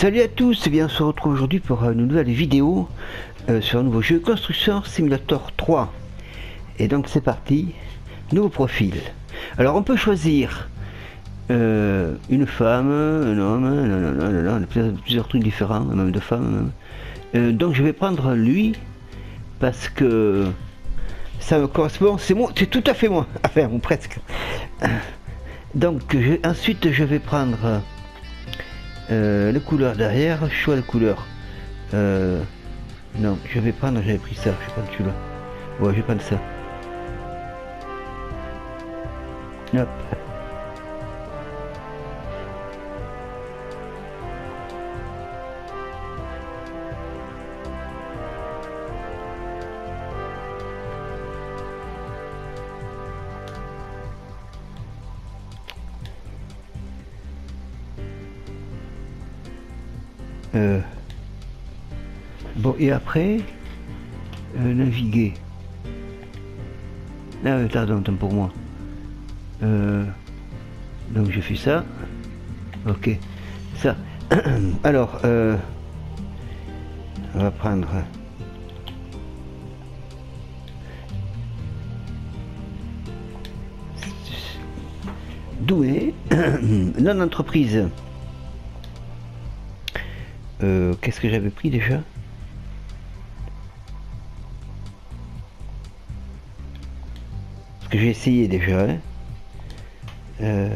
Salut à tous, et bien on se retrouve aujourd'hui pour une nouvelle vidéo euh, sur un nouveau jeu Construction Simulator 3. Et donc c'est parti, nouveau profil. Alors on peut choisir euh, une femme, un homme, plusieurs, plusieurs trucs différents, même de femmes. Euh, donc je vais prendre lui parce que ça me correspond, c'est moi, c'est tout à fait moi, enfin ou presque. Donc ensuite je vais prendre euh, le couleur derrière, choix de couleur. Euh, non, je vais prendre, j'avais pris ça, je vais prendre celui-là. Ouais, je vais prendre ça. Hop. Euh, bon, et après, euh, naviguer. Là, ah, pardon, pour moi. Euh, donc je fais ça. Ok. Ça. Alors, on va prendre. Doué, non-entreprise. Euh, qu'est-ce que j'avais pris déjà Parce que j'ai essayé déjà. Hein. Euh,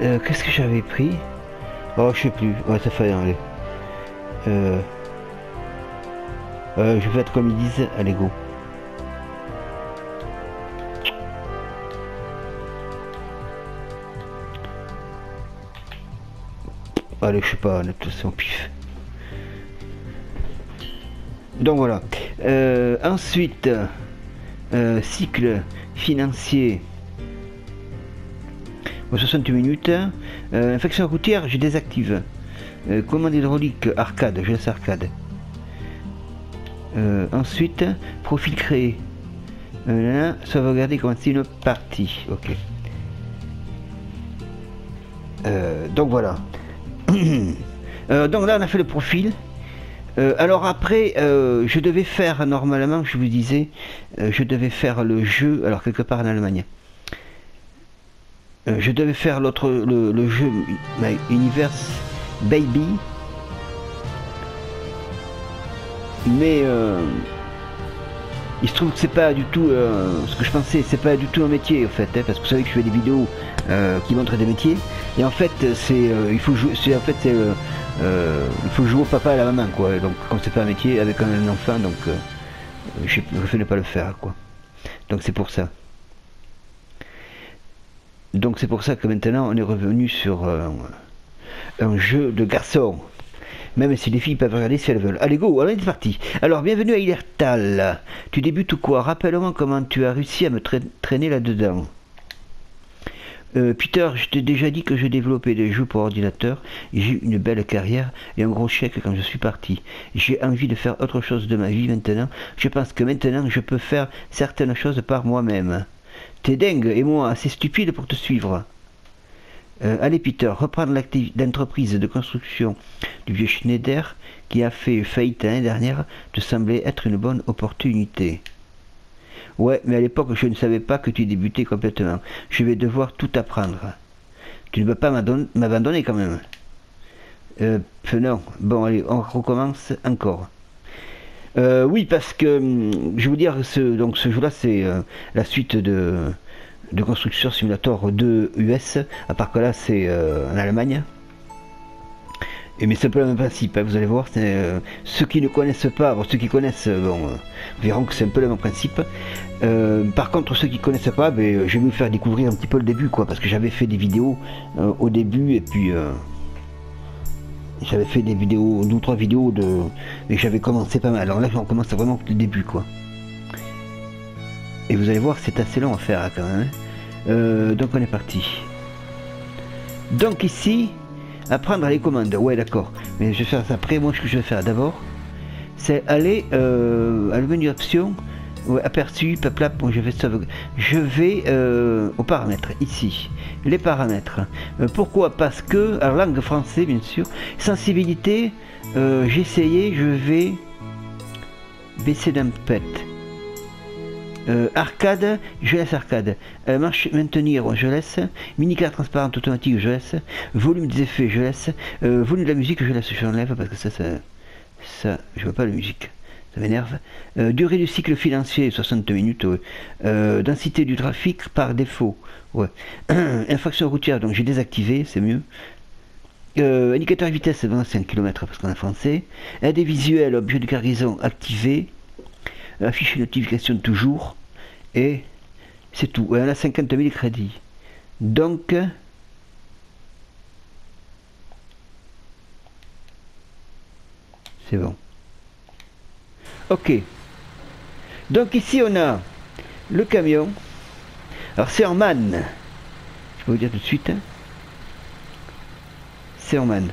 euh, qu'est-ce que j'avais pris Oh, je sais plus. Ouais, ça fallait aller. Euh, euh, je vais être comme ils disent. Allez, go. Allez, je sais pas, en pif. Donc voilà. ensuite, cycle financier. 60 minutes. Euh, infection routière, je désactive. Euh, commande hydraulique, arcade, je laisse arcade. Euh, ensuite, profil créé. Euh, sauvegarder, commencer une partie. Ok. donc voilà. donc là, on a fait le profil. alors après, je devais faire normalement, je vous disais, je devais faire le jeu, alors quelque part en Allemagne. Euh, je devais faire l'autre le, jeu Universe Baby. Mais euh, il se trouve que c'est pas du tout euh, ce que je pensais, c'est pas du tout un métier en fait, hein, parce que vous savez que je fais des vidéos qui montrent des métiers, et en fait c'est il faut jouer, en fait c'est il faut jouer au papa et à la maman quoi, donc quand c'est pas un métier avec un enfant, donc je préfère ne pas le faire quoi. Donc c'est pour ça. Donc c'est pour ça que maintenant on est revenu sur euh, un jeu de garçons. Même si les filles peuvent regarder si elles veulent. Allez go, on est parti. Alors bienvenue à Ilertal. Tu débutes ou quoi? Rappelle-moi comment tu as réussi à me traîner là-dedans. Euh, Peter, je t'ai déjà dit que je développais des jeux pour ordinateur. J'ai eu une belle carrière et un gros chèque quand je suis parti. J'ai envie de faire autre chose de ma vie maintenant. Je pense que maintenant je peux faire certaines choses par moi-même. T'es dingue et moi assez stupide pour te suivre. Euh, allez Peter, reprendre l'entreprise de construction du vieux Schneider qui a fait faillite l'année dernière te semblait être une bonne opportunité. Ouais, mais à l'époque je ne savais pas que tu débutais complètement. Je vais devoir tout apprendre. Tu ne peux pas m'abandonner quand même. Euh, non. Bon, allez, on recommence encore. Euh, oui, parce que hum, je vais vous dire, ce, donc ce jeu-là, c'est euh, la suite de, de Constructeur Simulator 2 US, à part que là, c'est euh, en Allemagne. Et mais c'est un peu le même principe, hein, vous allez voir, ceux qui ne connaissent pas, ceux qui connaissent, bon, verront que c'est un peu le même principe. par contre, ceux qui connaissent pas, ben, je vais vous faire découvrir un petit peu le début, quoi, parce que j'avais fait des vidéos au début, et puis j'avais fait des vidéos, deux ou trois vidéos de. Mais j'avais commencé pas mal. Alors là, on commence vraiment le début, quoi. Et vous allez voir, c'est assez long à faire hein, quand même. Hein. Euh, donc on est parti. Donc ici, apprendre les commandes. Ouais, d'accord. Mais je vais faire ça après. Moi, ce que je vais faire d'abord, c'est aller euh, à le menu option, aperçu, peuple, bon, je vais Je vais euh, aux paramètres ici. Les paramètres. pourquoi? Parce que, alors langue français, bien sûr. Sensibilité, j'ai essayé, je vais baisser d'un pet. Euh, arcade, je laisse arcade. Euh, marche maintenir, je laisse. Mini-carte transparente automatique, je laisse. Volume des effets, je laisse. Euh, volume de la musique, je laisse, je parce que ça, ça, ça je veux pas la musique. M'énerve. durée du cycle financier, 60 minutes. densité du trafic par défaut. Infraction routière, donc j'ai désactivé, c'est mieux. indicateur de vitesse, 25 km parce qu'on est français. Aide visuelle, objet de cargaison activé afficher notification toujours, et c'est tout. Elle a 50 000 crédits. Donc, c'est bon. Ok. Donc ici on a le camion. Alors c'est en manne. Je vais vous dire tout de suite. Hein. C'est en manne.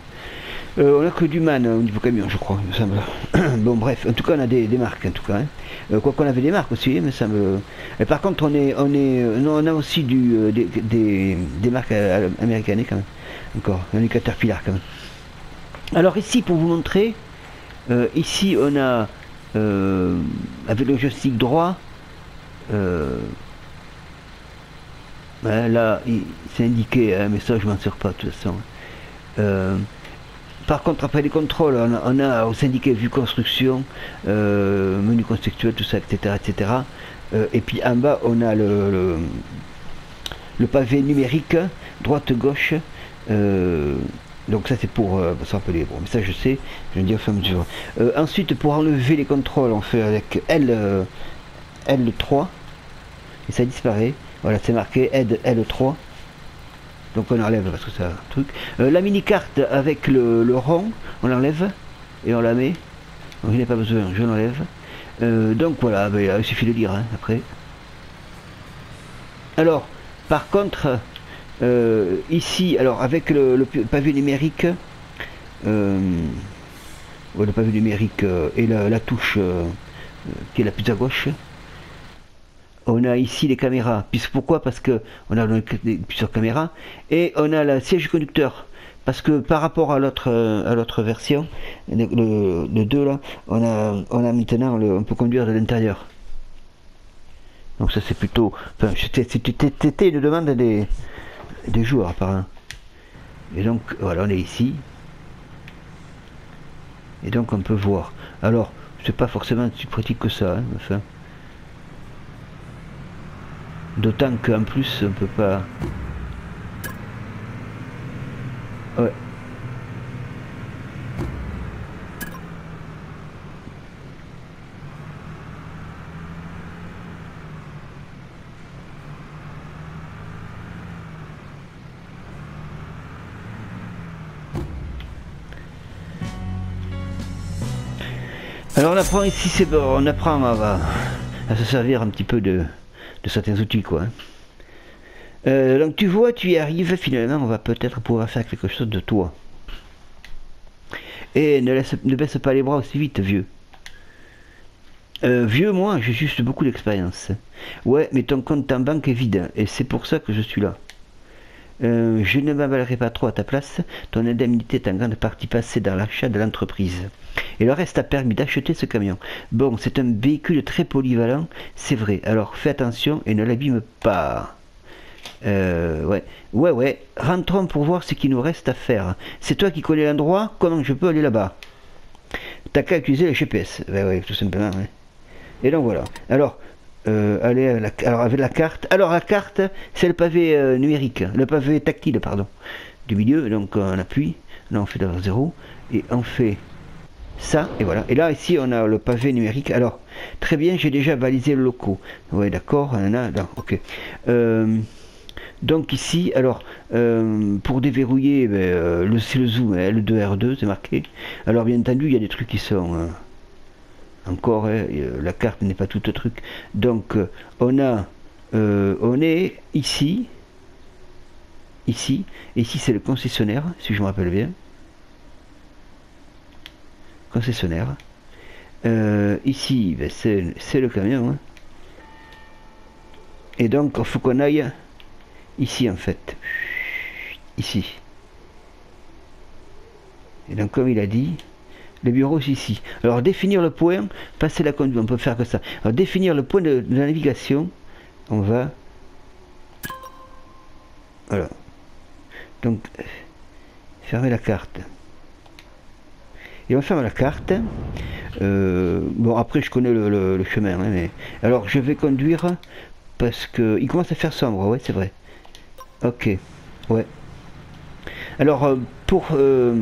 Euh, on a que du man au niveau camion, je crois, il bon, bref, en tout cas, on a des, marques, en tout cas. Hein. Euh, quoi qu'on avait des marques aussi, ça me. Par contre, on est, on est, euh, on a aussi du, des, des, marques américaines quand même. Encore, on est Caterpillar quand même. Alors ici, pour vous montrer, ici, on a avec le joystick droit. Ben là, c'est indiqué, hein, mais ça, je m'en sers pas de toute façon. Par contre, après les contrôles, on a, au syndicat vue construction, euh, menu conceptuel, tout ça, etc. etc. Euh, et puis en bas, on a le, le, pavé numérique, droite-gauche. Euh, donc ça c'est pour se rappeler, bon mais ça je sais, je vais dire au fur et à mesure. ensuite pour enlever les contrôles on fait avec L, L3 et ça disparaît. Voilà c'est marqué L, L3 donc on enlève parce que c'est un truc. Euh, la mini-carte avec le, rond, on l'enlève et on la met. Donc je n'ai pas besoin, je l'enlève. Euh, donc voilà, ben, il suffit de lire hein, après. Alors, par contre, euh, ici, alors avec le, pavé numérique, le pavé numérique et la touche qui est la plus à gauche, on a ici les caméras. Puis pourquoi? Parce que on a plusieurs caméras et on a le siège conducteur. Parce que par rapport à l'autre à l'autre version, le, 2 là, on a on a maintenant on peut conduire de l'intérieur. Donc ça c'est plutôt. Enfin, c'était une demande des des joueurs apparemment. Et donc voilà, on est ici. Et donc on peut voir. Alors, c'est pas forcément si pratique que ça, hein, enfin. D'autant qu'en plus, on peut pas... Ouais. On apprend ici, on apprend à, se servir un petit peu de, certains outils quoi. Hein. Euh, donc tu vois, tu y arrives, finalement on va peut-être pouvoir faire quelque chose de toi. Et ne baisse pas les bras aussi vite, vieux. Euh, vieux, moi, j'ai juste beaucoup d'expérience. Ouais, mais ton compte en banque est vide, et c'est pour ça que je suis là. Euh, je ne m'avalerai pas trop à ta place, ton indemnité est en grande partie passée dans l'achat de l'entreprise. Et le reste a permis d'acheter ce camion. Bon, c'est un véhicule très polyvalent, c'est vrai, alors fais attention et ne l'abîme pas. Euh, ouais, ouais, ouais, rentrons pour voir ce qu'il nous reste à faire. C'est toi qui connais l'endroit, comment je peux aller là-bas? T'as qu'à utiliser le GPS. Ouais, tout simplement. Et donc voilà. Alors, euh, alors avec la carte. Alors la carte, c'est le pavé euh, numérique, le pavé tactile, pardon, du milieu. Donc on appuie, là on fait d'abord 0 et on fait ça et voilà. Et là ici on a le pavé numérique. Alors très bien, j'ai déjà balisé le locaux. Ouais, d'accord, on a, ok. Euh, donc ici, alors pour déverrouiller, ben, c'est le zoom, L2, R2, c'est marqué. Alors bien entendu, il y a des trucs qui sont encore, hein, euh, la carte n'est pas tout le truc. Donc, euh, on a, euh, on est ici, ici, ici c'est le concessionnaire, si je me rappelle bien. Concessionnaire. ici, ben, c'est le camion. Hein. Et donc, il faut qu'on aille ici, en fait. Ici. Et donc, comme il a dit, le c'est ici. Alors définir le point, passer la conduite, on peut faire que ça. Alors définir le point de, la navigation, on va... Voilà. Donc, fermer la carte. Et on ferme la carte. Euh, bon, après, je connais le, chemin. Hein, mais... Alors, je vais conduire parce que il commence à faire sombre. Ouais, c'est vrai. Ok. Ouais. Alors, euh, pour... Euh,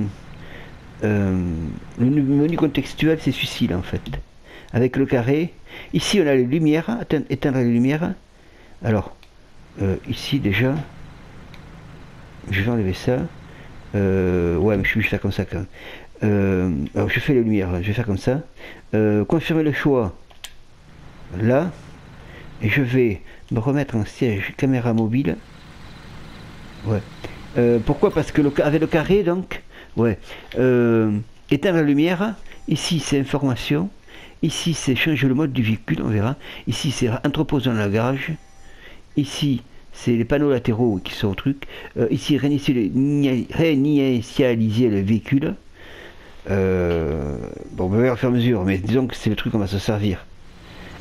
euh, le menu contextuel, c'est celui-ci, en fait. Avec le carré. Ici, on a les lumières, éteindre les lumières. Alors, euh, ici, déjà, je vais enlever ça. Euh, ouais, mais je vais faire comme ça, quand même. alors, je fais les lumières, je vais faire comme ça. confirmer le choix. Là. Et je vais me remettre en siège caméra mobile. Ouais. pourquoi? Parce que avec le carré, donc, Ouais. Euh, éteindre la lumière. Ici, c'est information. Ici, c'est changer le mode du véhicule, on verra. Ici, c'est entreposer dans le garage. Ici, c'est les panneaux latéraux qui sont au truc. Euh, ici, réinitialiser le véhicule. Euh, bon, on va voir au mesure, mais disons que c'est le truc qu'on va se servir.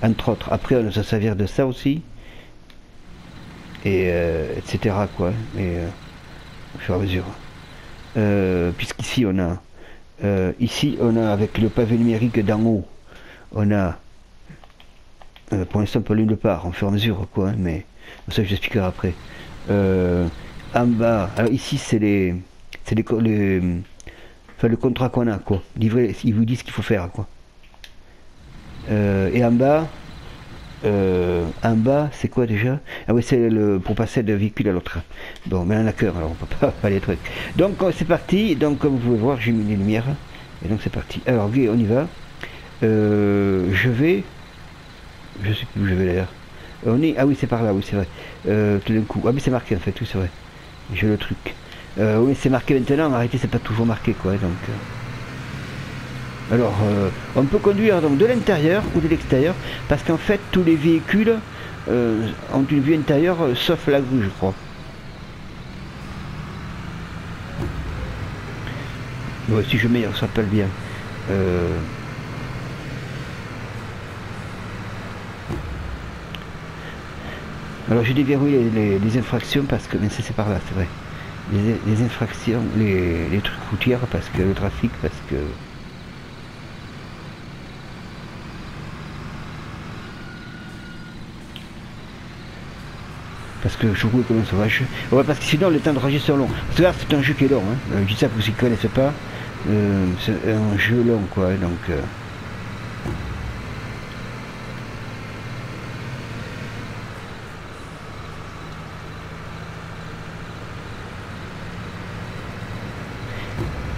Entre autres. Après, on va se servir de ça aussi. Et etc. quoi. Mais au fur et à mesure. Euh, puisqu'ici on a euh, ici on a avec le pavé numérique d'en haut on a euh, pour l'instant pas l'une de part en fur et à mesure quoi hein, mais ça je j'expliquerai après. En bas alors ici c'est les c'est les, enfin, le contrat qu'on a quoi. Livré ils vous disent ce qu'il faut faire quoi. Et en bas euh, en bas, c'est quoi déjà? Ah oui, c'est le pour passer d'un véhicule à l'autre. Bon, mais on a cœur, alors on peut pas faire les trucs. Donc euh, c'est parti. Donc comme vous pouvez voir, j'ai mis les lumières. Et donc c'est parti. Alors oui, on y va. Euh, je vais. Je sais plus où je vais d'ailleurs. On est. Ah oui, c'est par là. Oui, c'est vrai. tout d'un coup. Ah mais c'est marqué en fait. Oui, c'est vrai. J'ai le truc. oui, c'est marqué maintenant. En réalité, c'est pas toujours marqué quoi. Donc. Alors, euh, on peut conduire donc de l'intérieur ou de l'extérieur, parce qu'en fait, tous les véhicules euh, ont une vue intérieure, euh, sauf la grue, je crois. si je mets, ça s'appelle bien. Alors j'ai déverrouillé les, infractions parce que, mais c'est par là, c'est vrai. Les, infractions, les, les trucs routières parce que le trafic, parce que parce que je roule comme un sauvage. Ouais, parce que sinon les temps de registre sont longs. C'est un jeu qui est long. Hein. Euh, je dis ça pour ceux qui ne connaissent pas. Euh, c'est un jeu long, quoi. Donc. Euh...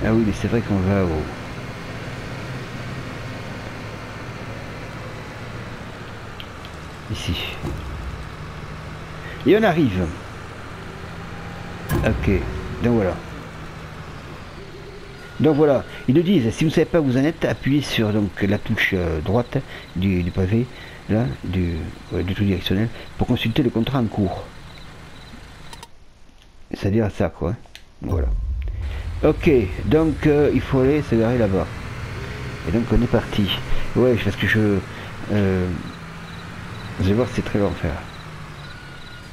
Ah oui, mais c'est vrai qu'on va au. Ici. Et on arrive. Ok, donc voilà. Donc voilà, ils nous disent, si vous ne savez pas où vous en êtes, appuyez sur donc, la touche euh, droite du, pavé, là, du, tout directionnel, pour consulter le contrat en cours. C'est-à-dire ça, quoi. Voilà. Ok, donc euh, il faut aller se garer là-bas. Et donc on est parti. Ouais, parce que je... Euh, vous allez voir, c'est très long à faire.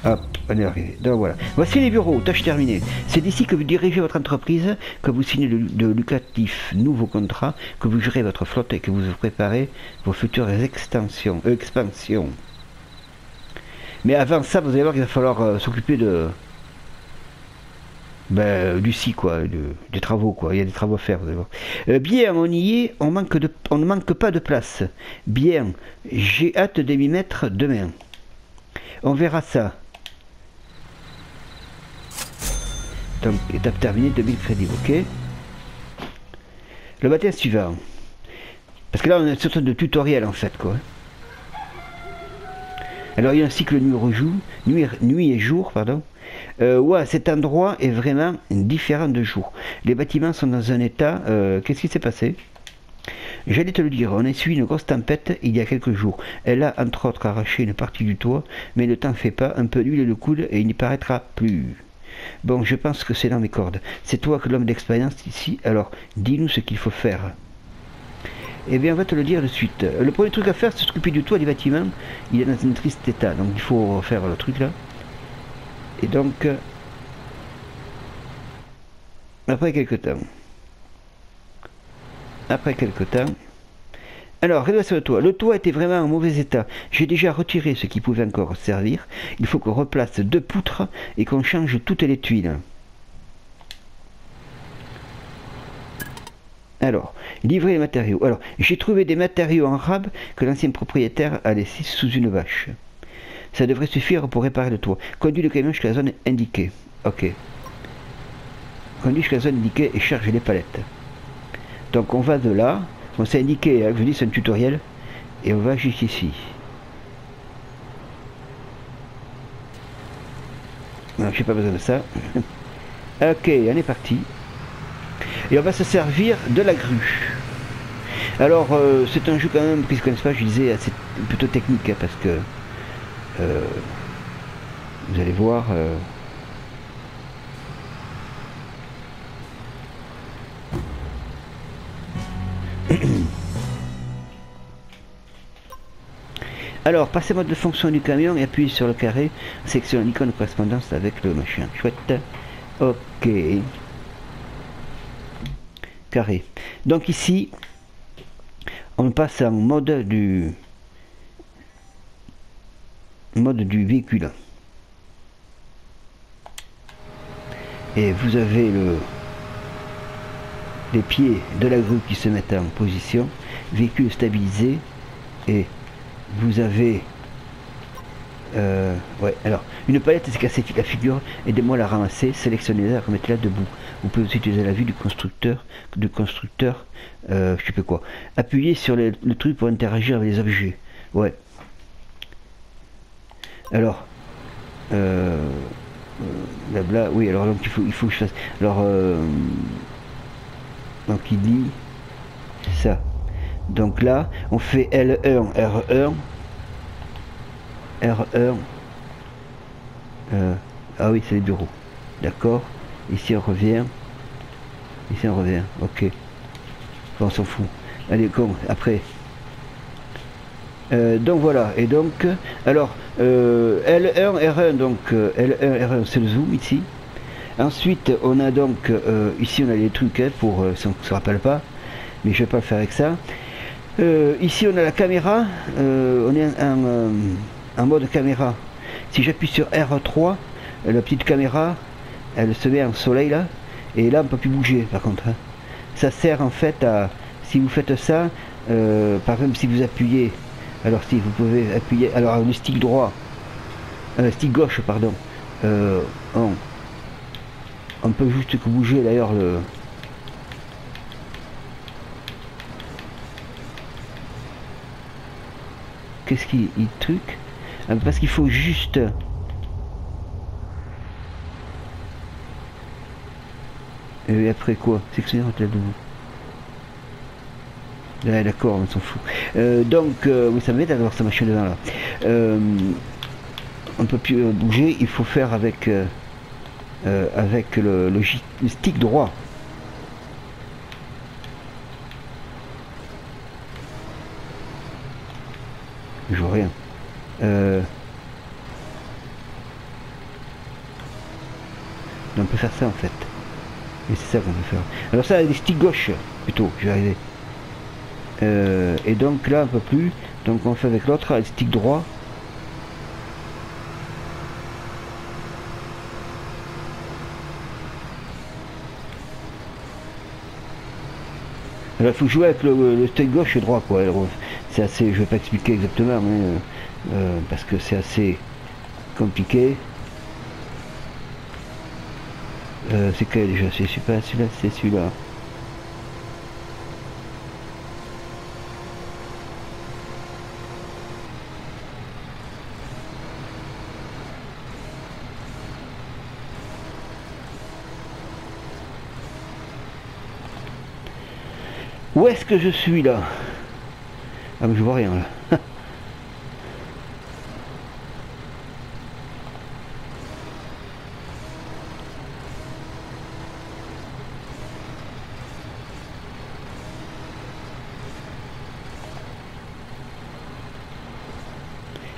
Hop, on est arrivé. Donc voilà. Voici les bureaux, tâche terminée. C'est d'ici que vous dirigez votre entreprise, que vous signez de, lucratifs nouveaux contrats, que vous gérez votre flotte et que vous préparez vos futures extensions, euh, expansions. Mais avant ça, vous allez voir qu'il va falloir euh, s'occuper de ben, du si quoi, des travaux quoi. Il y a des travaux à faire. Vous allez voir. Euh, bien, on y est. On ne manque pas de place. Bien, j'ai hâte de m'y mettre demain. On verra ça. Étape terminée, 2000 crédits, ok. Le matin suivant. Parce que là, on a une sorte de tutoriel en fait, quoi. Alors, il y a un cycle nuit, nuit, nuit et jour, pardon. Euh, ouais, cet endroit est vraiment différent de jour. Les bâtiments sont dans un état. Euh, qu'est-ce qui s'est passé? J'allais te le dire, on a suivi une grosse tempête il y a quelques jours. Elle a entre autres arraché une partie du toit, mais ne t'en fais pas, un peu d'huile le coule et il n'y paraîtra plus. Bon, je pense que c'est dans mes cordes. C'est toi que l'homme d'expérience ici, alors dis-nous ce qu'il faut faire. Eh bien, on va te le dire de suite. Le premier truc à faire, c'est s'occuper du toit du bâtiment. Il est dans un triste état, donc il faut faire le truc là. Et donc, après quelques temps, après quelques temps, alors, sur le toit. Le toit était vraiment en mauvais état. J'ai déjà retiré ce qui pouvait encore servir. Il faut qu'on replace deux poutres et qu'on change toutes les tuiles. Alors, livrer les matériaux. Alors, j'ai trouvé des matériaux en rab que l'ancien propriétaire a laissés sous une vache. Ça devrait suffire pour réparer le toit. Conduis le camion jusqu'à la zone indiquée. Ok. Conduis jusqu'à la zone indiquée et charge les palettes. Donc on va de là. On s'est indiqué, hein, je vous dis c'est un tutoriel. Et on va jusqu'ici. Non, j'ai pas besoin de ça. ok, on est parti. Et on va se servir de la grue. Alors, euh, c'est un jeu quand même, qui ne pas, je disais, assez plutôt technique, hein, parce que euh, vous allez voir. Euh, Alors, passez mode de fonction du camion et appuyez sur le carré, section l'icône de correspondance avec le machin. Chouette. Ok. Carré. Donc ici, on passe en mode du mode du véhicule. Et vous avez le les pieds de la grue qui se mettent en position, véhicule stabilisé et vous avez euh, ouais, alors, une palette s'est cassée la figure, aidez-moi à la ramasser, sélectionnez-la, remettez-la debout. Vous pouvez aussi utiliser la vue du constructeur, du constructeur, euh, je sais pas quoi. Appuyez sur le, truc pour interagir avec les objets. Ouais. Alors, euh, blabla, oui, alors donc il faut, il faut que je fasse. Alors, euh, donc il dit ça. Donc là, on fait L1, R1, R1. Euh, ah oui, c'est les bureaux. D'accord? Ici, on revient. Ici, on revient. Ok. on s'en fout. Allez, comme après. Euh, donc voilà, et donc, alors, euh, L1, R1, donc L1, R1, c'est le zoom ici. Ensuite, on a donc, ici on a les trucs hein, pour, ça ne se rappelle pas, mais je vais pas le faire avec ça. ici on a la caméra, on est en mode caméra. Si j'appuie sur R3, la petite caméra, elle se met en soleil là, et là on peut plus bouger par contre. Hein. Ça sert en fait à, si vous faites ça, euh, par exemple si vous appuyez, alors si vous pouvez appuyer, alors le stick droit, euh, stick gauche pardon, euh, on, on peut juste bouger d'ailleurs le, qu'est-ce qui truc euh, parce qu'il faut juste... Et après quoi C'est que c'est là de d'accord, on s'en fout. Euh, donc, euh, ça m'aide d'avoir sa machine devant là. on ne peut plus bouger, il faut faire avec, avec le, stick droit. Je vois rien. Euh, on peut faire ça en fait. Et c'est ça qu'on peut faire. Alors ça, des sticks gauche plutôt, je vais arriver. Euh, et donc là, un peu plus. Donc on fait avec l'autre, le stick droit. Alors il faut jouer avec le, stick gauche et droit quoi. C'est assez, je vais pas expliquer exactement, mais euh, euh, parce que c'est assez compliqué. Euh, c'est quel déjà? C'est celui-là, c'est celui-là. Que je suis là Ah mais je vois rien là.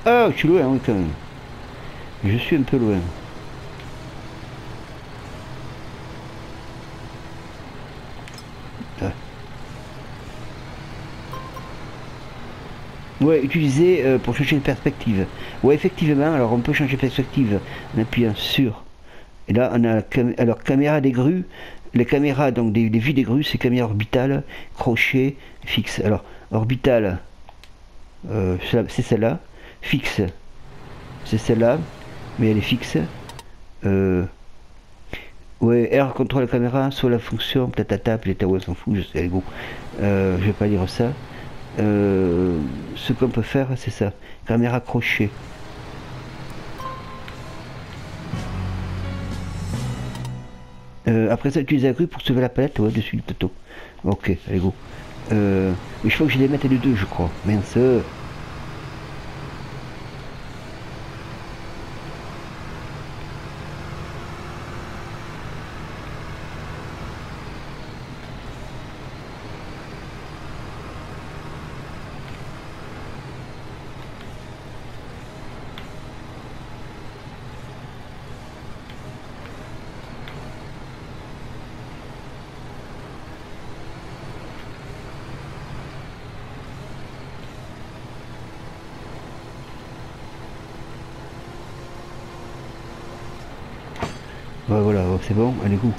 Ah, je suis loin, oui, quand même. Je suis un peu loin. Ouais, utiliser euh, pour changer de perspective. Ouais, effectivement, alors on peut changer de perspective en appuyant sur. Et là, on a alors caméra des grues. Les caméras donc des, vues des grues, c'est caméra orbitale, crochet, fixe. Alors, orbitale, euh, c'est celle-là fixe. C'est celle-là, mais elle est fixe. Euh, ouais, R contrôle la caméra, soit la fonction, tatata, peut-être ouais, s'en fout, je sais, go. Euh, je vais pas lire ça. Euh, ce qu'on peut faire, c'est ça. Caméra crochet. Euh, après ça, utilise la grue pour sauver la palette? Ouais, dessus du plateau. Ok, allez go. Euh, il faut que je les mette les deux, je crois. Mince. voilà, c'est bon, allez go.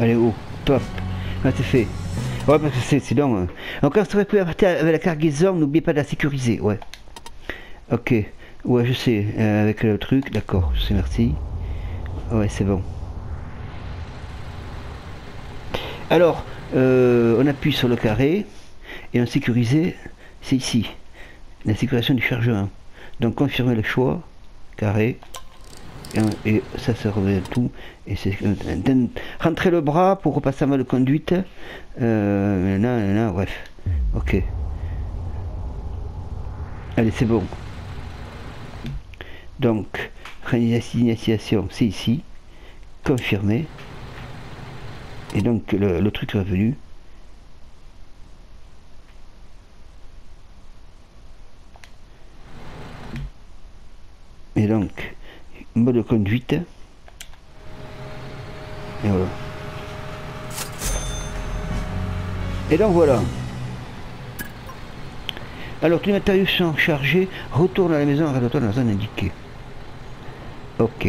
Allez, haut, top. Ah, c'est fait. Ouais, parce que c'est sinon. Euh... Donc, quand on plus avec la cargaison, n'oubliez pas de la sécuriser. Ouais. Ok. Ouais, je sais. Euh, avec le truc, d'accord. Je sais, merci. Ouais, c'est bon. Alors, euh, on appuie sur le carré et on sécurise. C'est ici. La sécurisation du chargeur. Donc, confirmer le choix. Carré et ça se revient tout. Et c'est rentrer le bras pour repasser à de conduite euh, là, là, bref. Ok. Allez c'est bon. Donc réinitialisation c'est ici. Confirmé. Et donc le, le truc est revenu. Et donc mode conduite. Et voilà. Et donc voilà. Alors tous les matériaux sont chargés, retourne à la maison, retourne dans la zone indiquée. Ok.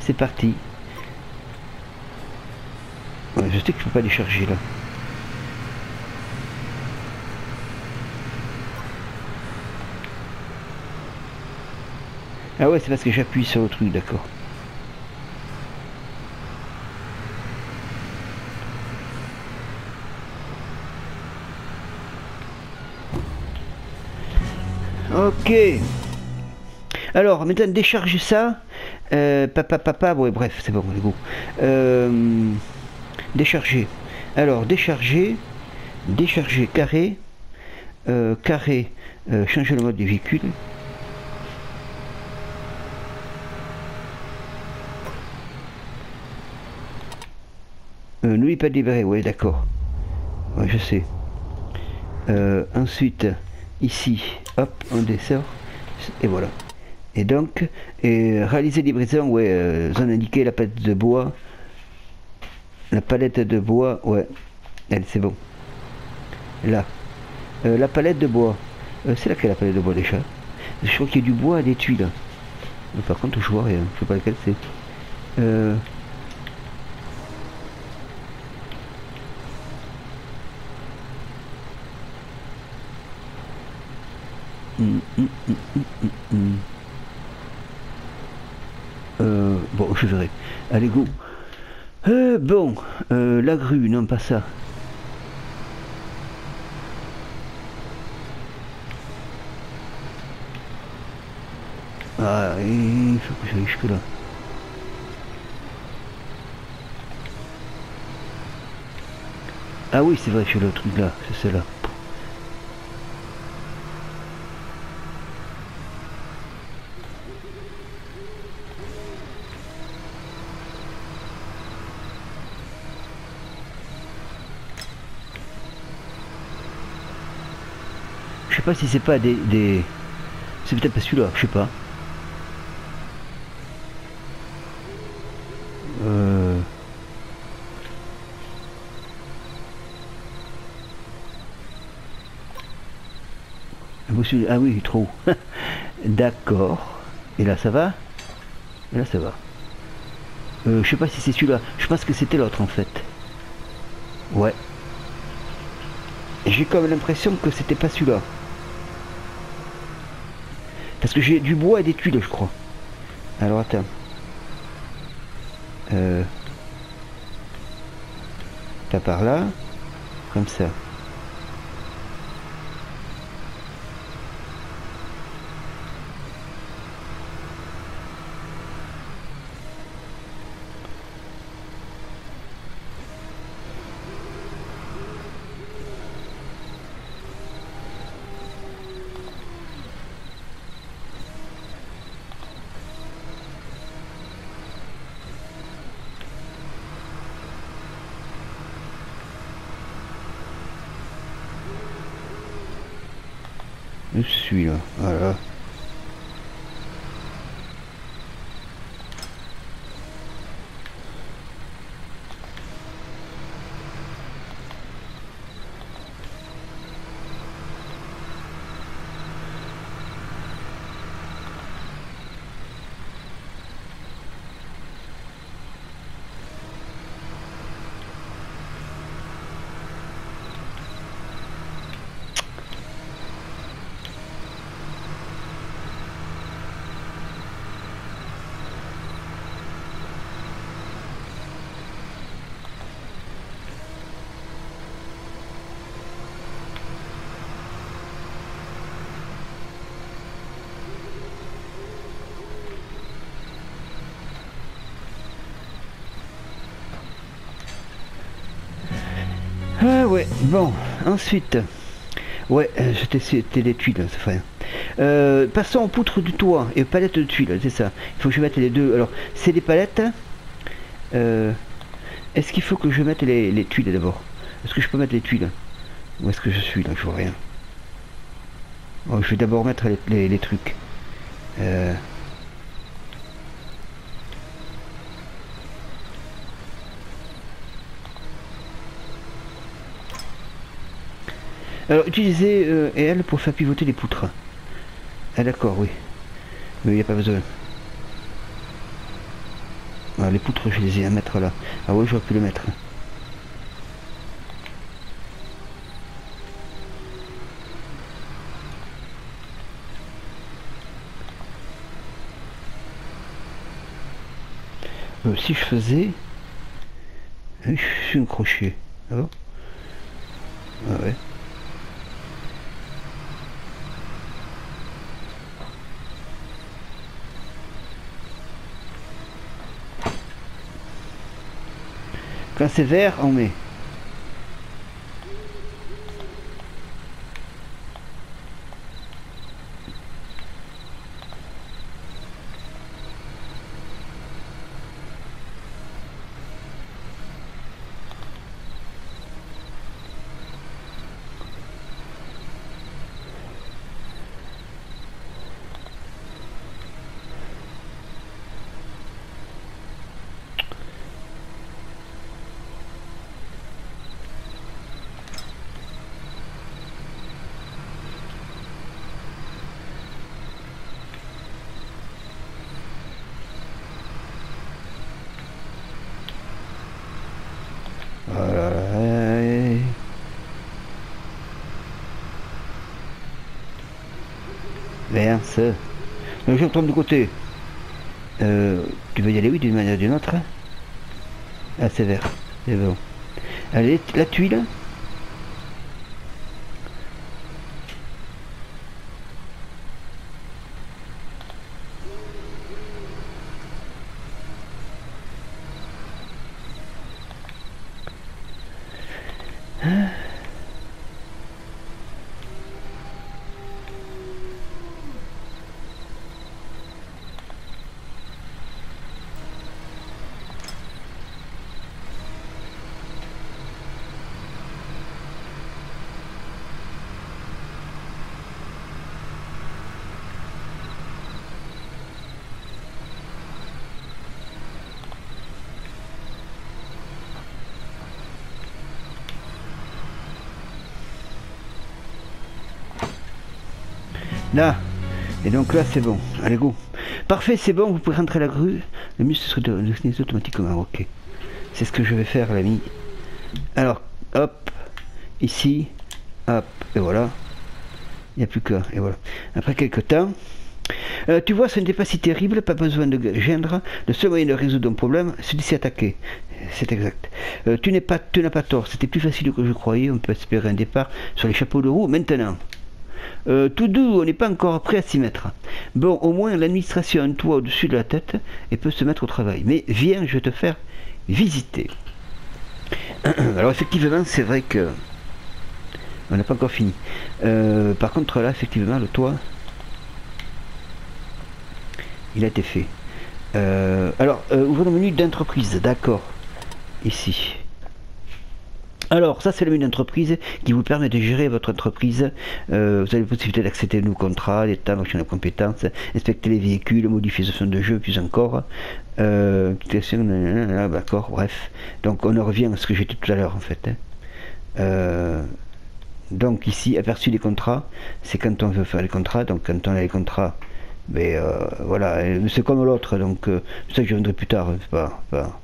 C'est parti. je sais que je peux pas les charger là. Ah ouais, c'est parce que j'appuie sur le truc, d'accord. Ok. Alors, maintenant, décharger ça. Euh, papa, papa, ouais, bref, c'est bon, go. Euh, décharger. Alors, décharger. Décharger carré. Euh, carré. Euh, changer le mode du véhicule. Euh, pas libéré, oui, d'accord. Ouais, je sais. Euh, ensuite, ici, hop, on descend. Et voilà. Et donc, et réaliser livraison, ouais, euh, zone indiquée, la palette de bois. La palette de bois, ouais. Elle, c'est bon. Là. Euh, la palette de bois. Euh, c'est laquelle la palette de bois déjà? Je crois qu'il y a du bois et des tuiles. Par contre, je vois rien. Je sais pas lequel c'est. Euh... Bon, je verrai. Allez, go. Euh, bon, euh, la grue, non pas ça. Ah, il faut que j'aille jusque là. Ah oui, c'est vrai, suis le truc là, c'est celle-là. Pas si c'est pas des... des... C'est peut-être pas celui-là, je sais pas. Euh... Ah oui, trop. D'accord. Et là, ça va? Et là, ça va. Euh, je sais pas si c'est celui-là. Je pense que c'était l'autre, en fait. Ouais. J'ai comme l'impression que c'était pas celui-là. Parce que j'ai du bois et des tuiles, je crois. Alors, attends. Euh... Pas par là. Comme ça. Je suis là. Voilà. Ah ouais, bon, ensuite. Ouais, euh, c'était les tuiles, ça fait rien. Euh, passons aux poutres du toit et aux palettes de tuiles, c'est ça. Il faut que je mette les deux. Alors, c'est des palettes. Euh, est-ce qu'il faut que je mette les, les tuiles d'abord? Est-ce que je peux mettre les tuiles? Où est-ce que je suis là? Je vois rien. Bon, je vais d'abord mettre les, les- les trucs. Euh, Alors, utiliser euh, elle pour faire pivoter les poutres. Ah d'accord, oui. Mais il n'y a pas besoin. Ah, les poutres, je les ai à mettre là. Ah oui, j'aurais pu le mettre. Euh, si je faisais... Je suis un crochet. Ah Ah ouais. Quand c'est vert, on met. Alright. Verse. Donc je me trompe de côté. Euh, tu veux y aller, oui, d'une manière ou d'une autre. Hein ah, c'est vert. C'est bon. Allez, la tuile. Donc là, c'est bon. Allez, go. Parfait, c'est bon, vous pouvez rentrer la grue. Le muscle serait de automatiquement. Ok. C'est ce que je vais faire, l'ami. Alors, hop. Ici. Hop. Et voilà. Il n'y a plus qu'à. Et voilà. Après quelques temps. Euh, tu vois, ce n'était pas si terrible, pas besoin de gêner. Le seul moyen de résoudre un problème, c'est de s'y attaquer. C'est exact. Euh, tu n'es pas, tu n'as pas tort. C'était plus facile que je croyais. On peut espérer un départ sur les chapeaux de roue. Maintenant, euh, tout doux, on n'est pas encore prêt à s'y mettre. Bon, au moins l'administration a un toit au-dessus de la tête et peut se mettre au travail. Mais viens, je vais te faire visiter. Alors effectivement, c'est vrai que on n'a pas encore fini. Euh, par contre, là, effectivement, le toit, il a été fait. Euh, alors, ouvrez le menu d'entreprise, d'accord. Ici. Alors, ça c'est le menu d'entreprise qui vous permet de gérer votre entreprise. Euh, vous avez la possibilité d'accéder aux contrats, les temps, de compétences, inspecter les véhicules, modifier ce de jeu, plus encore. Euh, d'accord, bref. Donc on en revient à ce que dit tout à l'heure en fait. Hein. Euh, donc ici, aperçu des contrats, c'est quand on veut faire les contrats. Donc quand on a les contrats, mais ben, voilà, c'est comme l'autre. Donc ça je reviendrai plus tard, c'est pas, pas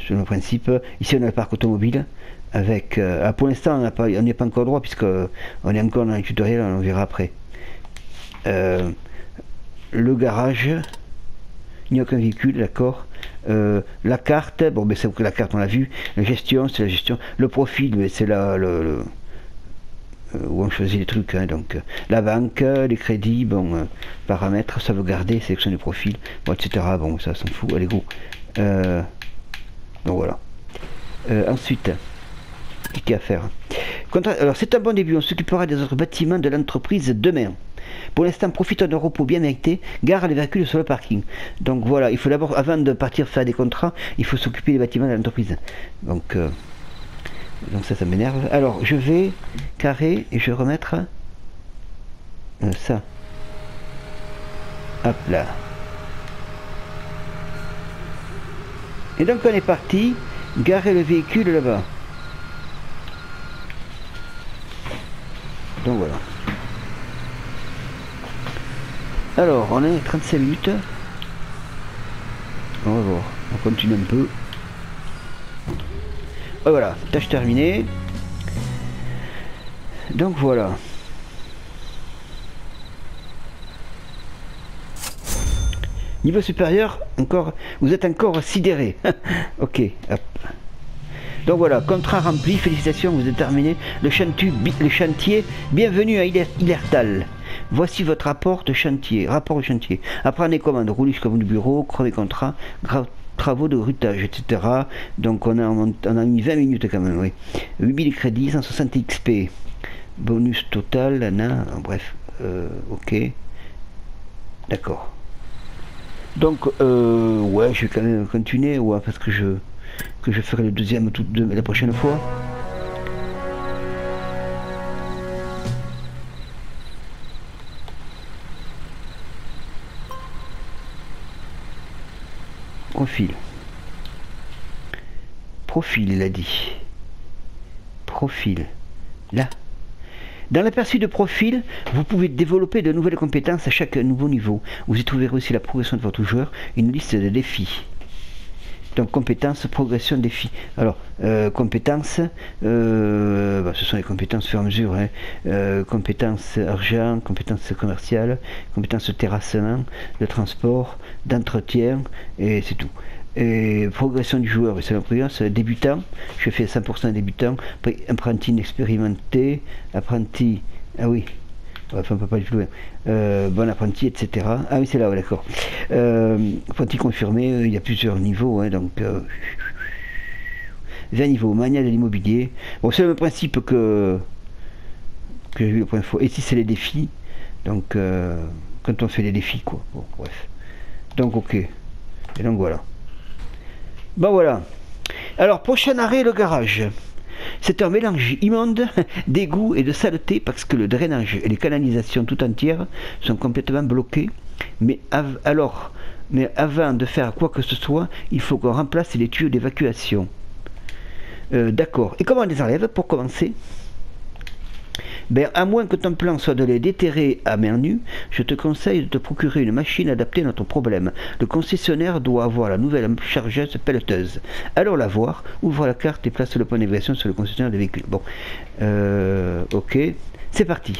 sur le principe. Ici on a le parc automobile avec. Euh, ah, pour l'instant, on n'y est pas encore droit, puisque on est encore dans le tutoriel, on verra après. Euh, le garage, il n'y a aucun véhicule, d'accord. Euh, la carte, bon, mais c'est que la carte, on l'a vu. La gestion, c'est la gestion. Le profil, mais c'est là le, où on choisit les trucs. Hein, donc, la banque, les crédits, bon, paramètres, sauvegarder, sélection du profil, bon, etc. Bon, ça s'en fout, allez, go. donc voilà. ensuite à faire. Alors c'est un bon début, on s'occupera des autres bâtiments de l'entreprise demain. Pour l'instant, profitons d'un repos bien mérité, gare les véhicules sur le parking. Donc voilà, il faut d'abord, avant de partir faire des contrats, il faut s'occuper des bâtiments de l'entreprise. Donc, euh, donc ça, ça m'énerve. Alors, je vais carré et je vais remettre euh, ça. Hop là. Et donc on est parti, garer le véhicule là-bas. Donc voilà. Alors, on est 35 minutes. On va voir. On continue un peu. voilà, tâche terminée. Donc voilà. Niveau supérieur, encore, vous êtes encore sidéré. ok, hop. Donc voilà, contrat rempli, félicitations, vous avez terminé le chantier, le chantier. Bienvenue à Ilertal. Voici votre rapport de chantier. Rapport de chantier. Apprenez commandes, roulez jusqu'à votre bureau, crever contrat, travaux de routage, etc. Donc on a, on a mis 20 minutes quand même, oui. 8000 crédits, 160 XP. Bonus total, nan, bref, euh, ok. D'accord. Donc, euh, ouais, je vais quand même continuer, ouais, parce que je que je ferai le deuxième toute la prochaine fois. Profil. Profil, il a dit. Profil. Là. Dans l'aperçu de profil, vous pouvez développer de nouvelles compétences à chaque nouveau niveau. Vous y trouverez aussi la progression de votre joueur, une liste de défis. Donc compétences, progression, défi. Alors, euh, compétences, euh, bah, ce sont les compétences fur et à mesure. Hein. Euh, compétences argent, compétences commerciales, compétences terrassement, de transport, d'entretien, et c'est tout. Et progression du joueur, c'est la débutant, je fais 100% débutant, après apprenti inexpérimenté, apprenti, ah oui, enfin pas tout euh, bon apprenti, etc. Ah oui, c'est là, d'accord. Euh, apprenti confirmé, euh, il y a plusieurs niveaux, hein, donc 20 niveaux, mania de l'immobilier. Bon, c'est le même principe que, que j'ai vu le point faux. Et si c'est les défis, donc quand on fait les défis, quoi. Bon, bref. Donc, ok. Et donc voilà. Bon, voilà. Alors, prochain arrêt, le garage. C'est un mélange immonde d'égout et de saleté parce que le drainage et les canalisations tout entières sont complètement bloquées. Mais alors, mais avant de faire quoi que ce soit, il faut qu'on remplace les tuyaux d'évacuation. Euh, d'accord. Et comment on les enlève pour commencer? Ben, à moins que ton plan soit de les déterrer à main nue, je te conseille de te procurer une machine adaptée à notre problème. Le concessionnaire doit avoir la nouvelle chargeuse pelleteuse. Alors la voir, ouvre la carte et place le point d'évaluation sur le concessionnaire des véhicules. Bon, euh, ok, c'est parti.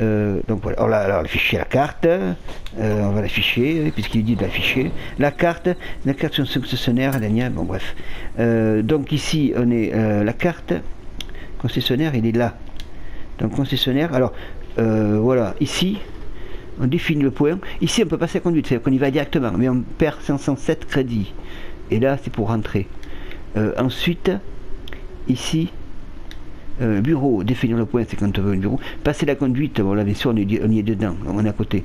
Euh, donc voilà, là, alors afficher la carte, euh, on va l'afficher, puisqu'il dit d'afficher. La carte, la carte sur le concessionnaire, bon bref. donc ici, on est la carte, concessionnaire, il est là. Donc concessionnaire, alors euh, voilà, ici, on définit le point. Ici, on peut passer à conduite, c'est-à-dire qu'on y va directement, mais on perd 507 crédits. Et là, c'est pour rentrer. Euh, ensuite, ici, euh, bureau, définir le point, c'est quand on veut un bureau. Passer la conduite, bon là bien sûr on y est dedans, on est à côté.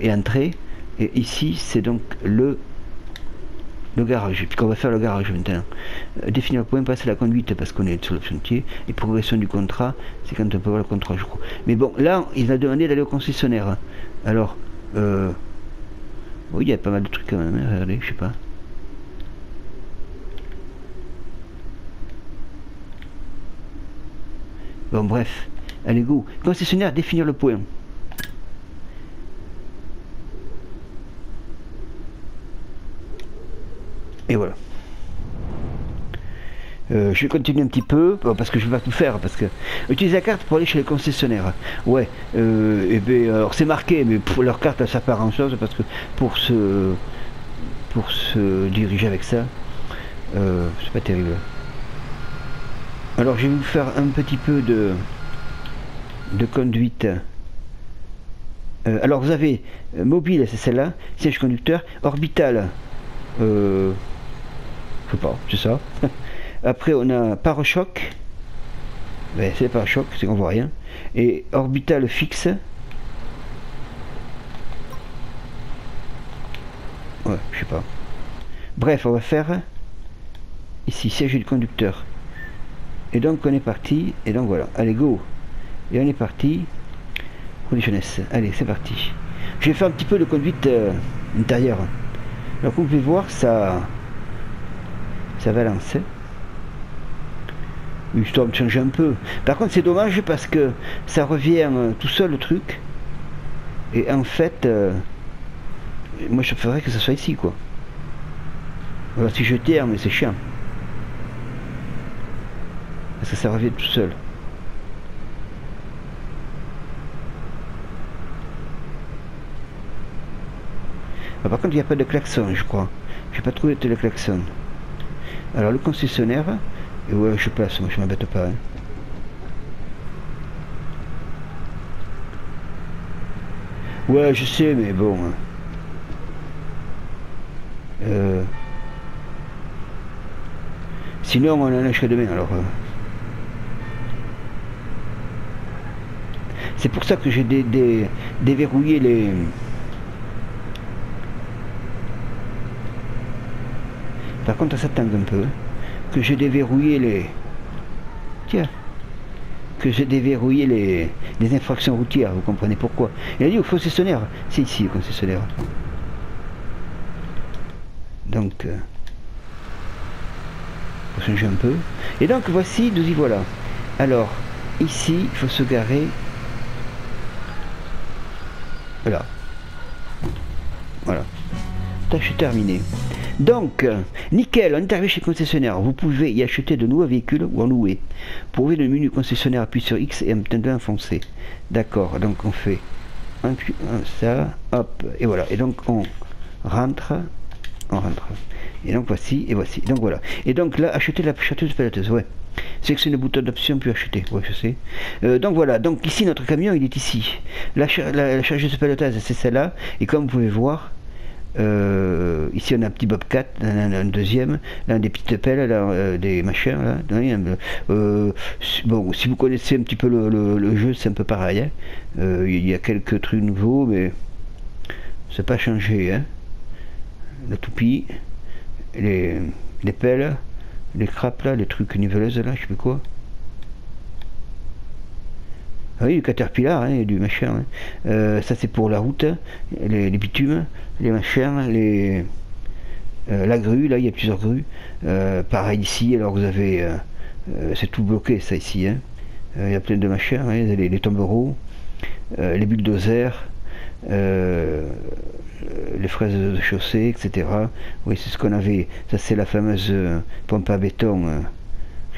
et entrer, et ici c'est donc le le garage, puisqu'on va faire le garage maintenant. Définir le point, passer la conduite parce qu'on est sur le chantier, et progression du contrat, c'est quand on peut voir le contrat, je crois. Mais bon, là, il a demandé d'aller au concessionnaire. Alors, euh, oui, il y a pas mal de trucs quand même, hein, regardez, je sais pas. Bon, bref, allez, go. Concessionnaire, définir le point. Et voilà. Euh, je vais continuer un petit peu parce que je vais pas tout faire parce que utiliser la carte pour aller chez les concessionnaires. Ouais euh, et ben alors c'est marqué mais pour leur carte ça part en chose parce que pour se pour se diriger avec ça euh, c'est pas terrible. Alors je vais vous faire un petit peu de de conduite. Alors vous avez mobile c'est celle-là siège conducteur orbital. Je sais pas, c'est ça. Après, on a pare-choc. Ben, c'est pare-choc, c'est qu'on voit rien. Et orbital fixe. Ouais, je sais pas. Bref, on va faire ici siège du conducteur. Et donc on est parti. Et donc voilà. Allez, go. Et on est parti. jeunesse. Allez, c'est parti. Je vais faire un petit peu de conduite euh, intérieure. Donc vous pouvez voir ça ça va lancer. Histoire de changer un peu. Par contre, c'est dommage parce que ça revient euh, tout seul le truc. Et en fait, euh, moi je ferais que ça soit ici quoi. Alors si je tire, mais c'est chiant. Parce que ça revient tout seul. Ah, par contre, il n'y a pas de klaxon, je crois. J'ai pas trouvé de klaxon. Alors le concessionnaire, ouais je passe, moi je m'embête pas. Hein. Ouais je sais mais bon. Hein. Euh... Sinon on en a jusqu'à demain alors. Euh. C'est pour ça que j'ai déverrouillé les... Par contre, ça tangue un peu. Que j'ai déverrouillé les... Tiens. Que j'ai déverrouillé les... les infractions routières, vous comprenez pourquoi? Il a dit au concessionnaire. C'est ici, le concessionnaire. Donc... Euh, faut changer un peu. Et donc, voici, nous y voilà. Alors, ici, il faut se garer... Voilà. Voilà. Tâche terminée. Donc, nickel, on est arrivé chez concessionnaire. Vous pouvez y acheter de nouveaux véhicules ou en louer. Pour ouvrir le menu concessionnaire, appuyez sur X et un enfoncé. D'accord, donc on fait un, ça, hop, et voilà. Et donc on rentre, on rentre. Et donc voici, et voici. Donc voilà. Et donc là, acheter la chargeuse pelleteuse, ouais. C'est que c'est le bouton d'option puis acheter, ouais je sais. Euh, donc voilà, donc ici notre camion il est ici. La, la, la chargeuse pelleteuse c'est celle-là, et comme vous pouvez voir, euh, ici on a un petit Bobcat, un, un deuxième, là des petites pelles, euh, des machins. Là, euh, bon, si vous connaissez un petit peu le, jeu, c'est un peu pareil. Hein. Il y a quelques trucs nouveaux, mais c'est pas changé. Hein. La toupie, les, les pelles, les crapes là, les trucs niveleuses là, je sais plus quoi. Oui, du caterpillar, hein, du machin. Hein. Euh, ça c'est pour la route, les, bitumes, les machins, les, euh, la grue, là il y a plusieurs grues. Euh, pareil ici, alors vous avez. c'est tout bloqué ça ici. Hein. Il y a plein de machins, les, les tombereaux, les bulldozers, les fraises de chaussée, etc. Oui, c'est ce qu'on avait. Ça c'est la fameuse pompe à béton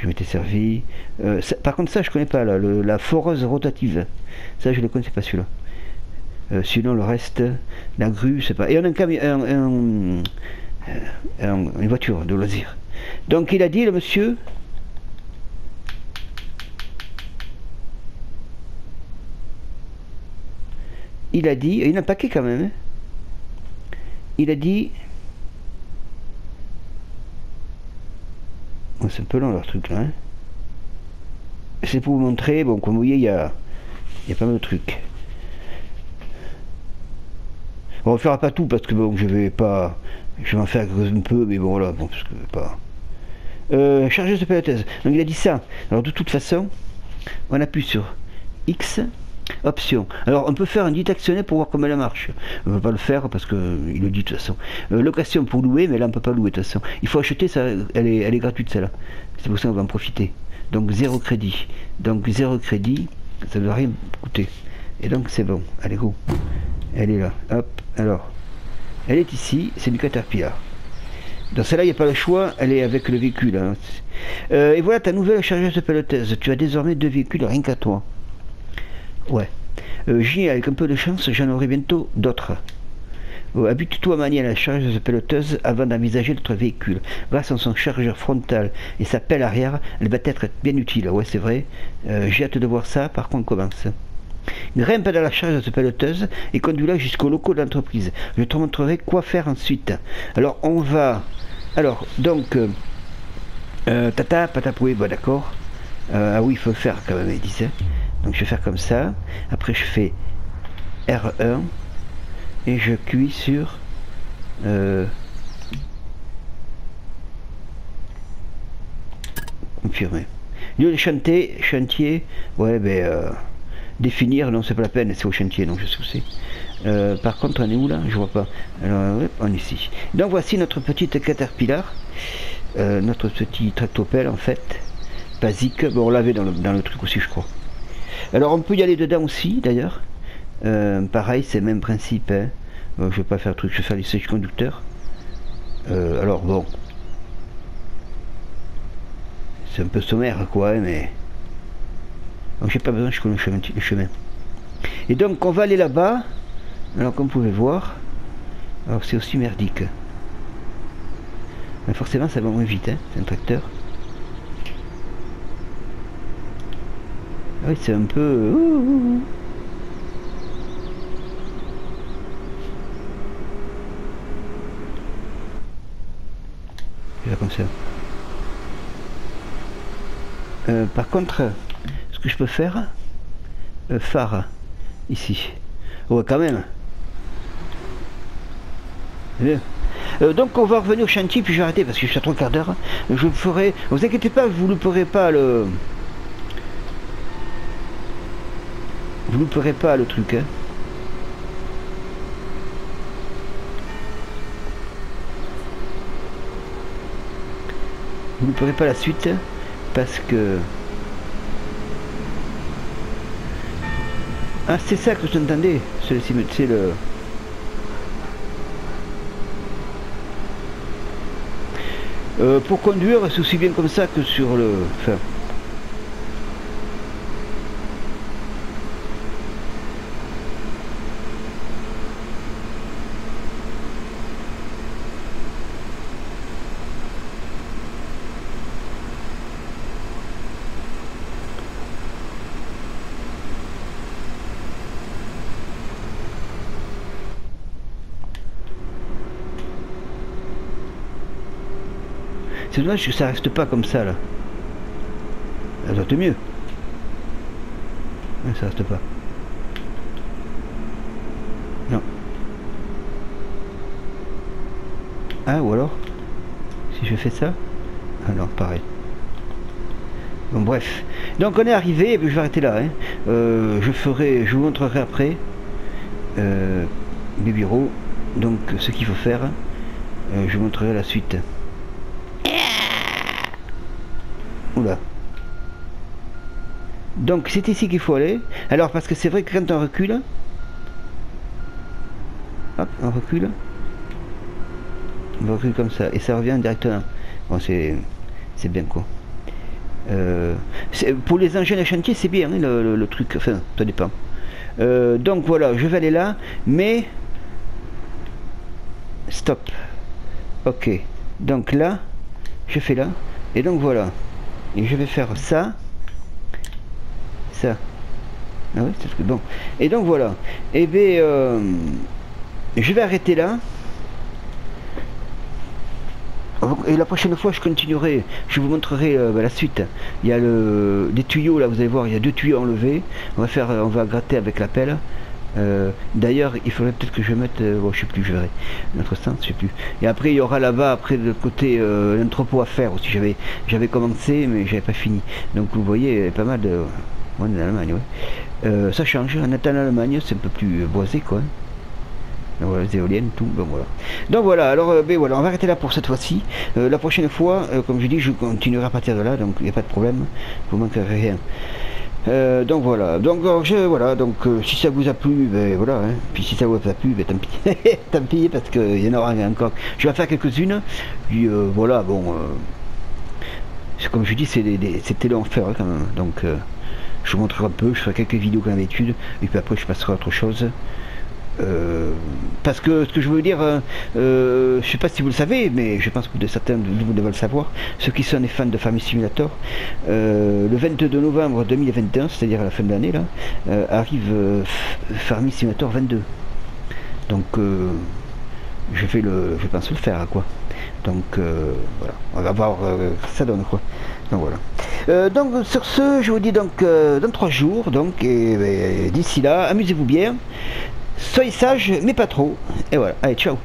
je m'étais servi. Euh, par contre, ça, je connais pas, là, la foreuse rotative. Ça, je ne connaissais pas celui-là. Euh, sinon, le reste, la grue, c'est pas. Et on a un camion, euh, une voiture de loisir. Donc, il a dit, le monsieur. Il a dit, il a un paquet quand même. Hein. Il a dit c'est un peu long leur truc là. Hein. c'est pour vous montrer, bon comme vous voyez il y a, pas mal de trucs. on ne fera pas tout parce que bon je vais pas. Je vais en faire un peu, mais bon voilà, bon parce que pas. Euh, chargeuse de pelleteuse. Donc il a dit ça. Alors de toute façon, on appuie sur X Option. Alors on peut faire un dit actionnaire pour voir comment elle marche. On ne va pas le faire parce qu'il le dit de toute façon. Euh, location pour louer, mais là on ne peut pas louer de toute façon. Il faut acheter, ça, elle, est, elle est gratuite celle-là. C'est pour ça qu'on va en profiter. Donc zéro crédit. Donc zéro crédit, ça ne va rien coûter. Et donc c'est bon. Allez go. Elle est là. Hop. Alors. Elle est ici, c'est du Caterpillar. Dans celle-là, il n'y a pas le choix, elle est avec le véhicule. Hein. Euh, et voilà ta nouvelle chargeuse de peloteuse. Tu as désormais deux véhicules rien qu'à toi. Ouais. Euh, J'ai, avec un peu de chance, j'en aurai bientôt d'autres. Euh, habite-toi à manier la chargeuse peloteuse avant d'envisager notre véhicule. Grâce à son chargeur frontal et sa pelle arrière, elle va être bien utile. Ouais, c'est vrai. Euh, j'ai hâte de voir ça. Par contre, commence. Grimpe dans la chargeuse peloteuse et conduis-la jusqu'au locaux de l'entreprise. Je te montrerai quoi faire ensuite. Alors, on va. Alors, donc. Euh, tata, patapoué, bon d'accord. ah oui, il faut faire quand même, il disait. Donc je vais faire comme ça. Après je fais R1 et je cuis sur euh, confirmer. Lieu de chantier, chantier, ouais ben euh, définir, non c'est pas la peine, c'est au chantier, donc je c'est. Euh, par contre on est où là? Je vois pas. Alors on est ici. Donc voici notre petite caterpillar, notre petit tractopelle en fait, basique. Bon on l'avait dans dans le truc aussi je crois. Alors on peut y aller dedans aussi d'ailleurs. Euh, pareil, c'est le même principe. Hein. je vais pas faire le truc, je vais faire les sèches conducteurs. Euh, alors bon. C'est un peu sommaire quoi, hein, mais. Donc j'ai pas besoin, je connais le chemin, le chemin. Et donc on va aller là-bas. Alors comme vous pouvez voir. Alors c'est aussi merdique. Mais forcément ça va moins vite, hein, c'est un tracteur. Oui, c'est un peu... Euh, comme ça. Euh, par contre, ce que je peux faire, euh, phare, ici. Ouais, quand même. donc on va revenir au chantier, puis je vais arrêter parce que je suis à trois quarts d'heure. Je ferai... Vous inquiétez pas, vous ne pourrez pas le... Vous louperez pas le truc. Vous louperez pas la suite parce que... Ah c'est ça que je t'entendais, c'est le... Euh, pour conduire, c'est aussi bien comme ça que sur le... Enfin, C'est dommage que ça reste pas comme ça là. Ça doit être mieux. Mais ça reste pas. Non. Ah ou alors Si je fais ça? Ah non, pareil. Bon bref. Donc on est arrivé, je vais arrêter là. Hein. Euh, je ferai, je vous montrerai après euh, mes bureaux. Donc ce qu'il faut faire. Euh, je vous montrerai la suite. Oula. Donc c'est ici qu'il faut aller. Alors parce que c'est vrai que quand on recule, hop, on recule, on recule comme ça et ça revient directement. Bon c'est c'est bien quoi. Euh, pour les engins de chantier c'est bien hein, le, truc, enfin ça dépend. Euh, donc voilà, je vais aller là, mais stop. Ok. Donc là, je fais là, et donc voilà et je vais faire ça. Ça. Ah oui c'est bon. Et donc voilà. Et eh bien euh, je vais arrêter là. Et la prochaine fois je continuerai. Je vous montrerai euh, bah, la suite. Il y a le des tuyaux là vous allez voir il y a deux tuyaux enlevés. On va faire on va gratter avec la pelle euh, d'ailleurs, il faudrait peut-être que je mette, euh, bon, je sais plus, je verrai, notre sens, je sais plus. Et après, il y aura là-bas, après de côté, euh, l'entrepôt à faire aussi. J'avais, commencé, mais j'avais pas fini. Donc vous voyez, pas mal de, on est en Allemagne, ouais. ça change. En étant en Allemagne, c'est un peu plus boisé, quoi. Donc voilà, les éoliennes, tout, bon voilà. Donc voilà, alors ben voilà, on va arrêter là pour cette fois-ci. la prochaine fois, comme je dis, je continuerai à partir de là, donc il n'y a pas de problème, vous manquerez rien. Euh, donc voilà, donc je, voilà, donc euh, si ça vous a plu, ben voilà, hein. puis si ça vous a plu, ben tant pis, tant pis parce qu'il y en aura encore. Je vais en faire quelques-unes, puis euh, voilà, bon, comme je dis, c'était l'enfer hein, quand même, donc je vous montrerai un peu, je ferai quelques vidéos comme d'habitude, et puis après je passerai à autre chose. Euh, parce que ce que je veux dire, euh, euh, je sais pas si vous le savez, mais je pense que certains de vous devez le savoir, ceux qui sont des fans de Family Simulator, le 22 novembre 2021, c'est-à-dire à la fin de l'année, là, arrive Family Simulator 22. Donc je vais le, je pense le faire, quoi. Donc voilà, on va voir ça donne quoi. Donc voilà. donc sur ce, je vous dis donc dans trois jours, donc et d'ici là, amusez-vous bien. Soyez sage, mais pas trop. Et voilà. Allez, ciao